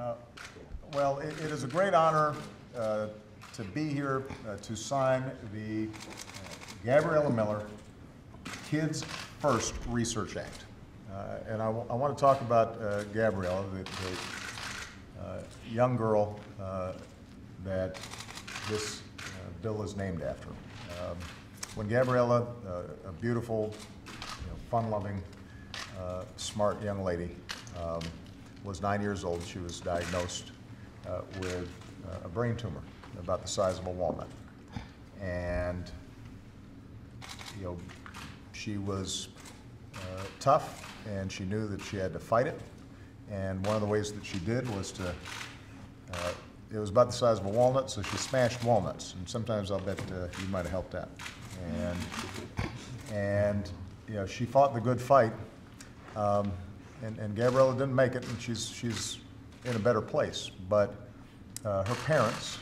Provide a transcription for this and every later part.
Uh, Well, it it is a great honor uh, to be here uh, to sign the uh, Gabriella Miller Kids First Research Act. Uh, And I want to talk about uh, Gabriella, the the, young girl that this bill is named after. Um, When Gabriella, a beautiful, you know, fun-loving, smart young lady, um, was nine years old, she was diagnosed uh, with uh, a brain tumor about the size of a walnut. And, you know, she was uh, tough, and she knew that she had to fight it. And one of the ways that she did was to, uh, it was about the size of a walnut, so she smashed walnuts. And sometimes I'll bet you might have helped out. And, and, you know, she fought the good fight. Um, and, and Gabriella didn't make it, and she's, she's in a better place. But uh, her parents,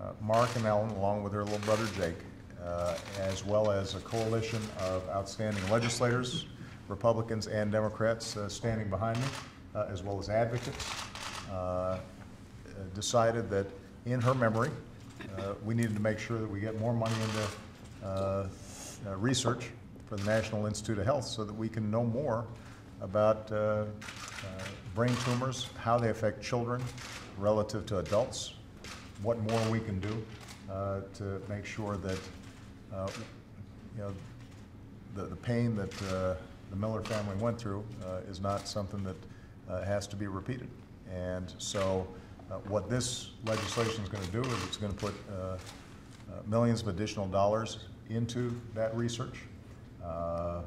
uh, Mark and Ellen, along with her little brother Jake, uh, as well as a coalition of outstanding legislators, Republicans and Democrats uh, standing behind me, uh, as well as advocates, uh, decided that in her memory, we needed to make sure that we get more money into research for the National Institute of Health so that we can know more about uh, uh, brain tumors, how they affect children relative to adults, what more we can do uh, to make sure that, uh, you know, the, the pain that the Miller family went through is not something that has to be repeated. And so what this legislation is going to do is it's going to put uh, millions of additional dollars into that research. Uh,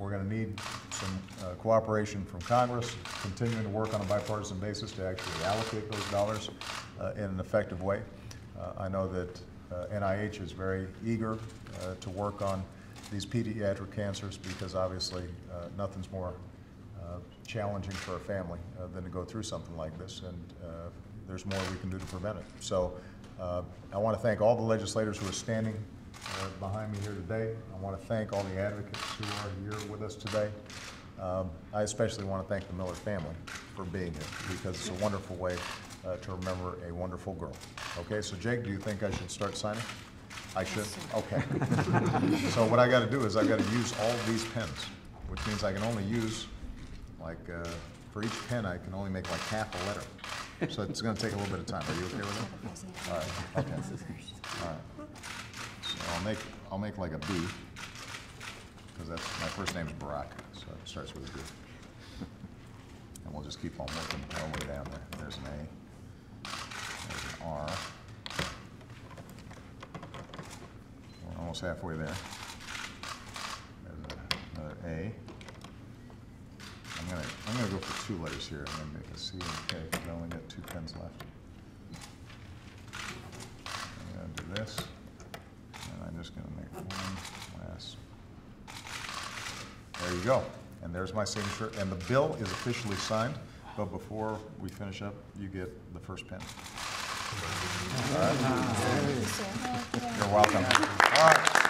We're going to need some uh, cooperation from Congress, continuing to work on a bipartisan basis to actually allocate those dollars uh, in an effective way. Uh, I know that uh, NIH is very eager uh, to work on these pediatric cancers because obviously uh, nothing's more uh, challenging for a family uh, than to go through something like this, and uh, there's more we can do to prevent it. So uh, I want to thank all the legislators who are standing uh, behind me here today. I want to thank all the advocates who are here with us today. Um, I especially want to thank the Miller family for being here because it's a wonderful way uh, to remember a wonderful girl. Okay, so Jake, do you think I should start signing? I should? Okay. So what I got to do is I got to use all these pens, which means I can only use, like, uh, for each pen, I can only make like half a letter. So it's going to take a little bit of time. Are you okay with that? All right, okay. All right. I'll make, I'll make like a B, because that's, my first name's Barack, so it starts with a B. And we'll just keep on working our way down there. There's an A, there's an R. We're almost halfway there. There's another A. I'm gonna, I'm gonna go for two letters here, I'm gonna make a C and K, because I only got two pens left. I'm gonna do this, and I'm just gonna make one last. There you go, and there's my signature, and the bill is officially signed, but before we finish up, you get the first pen. All right? You're welcome. All right.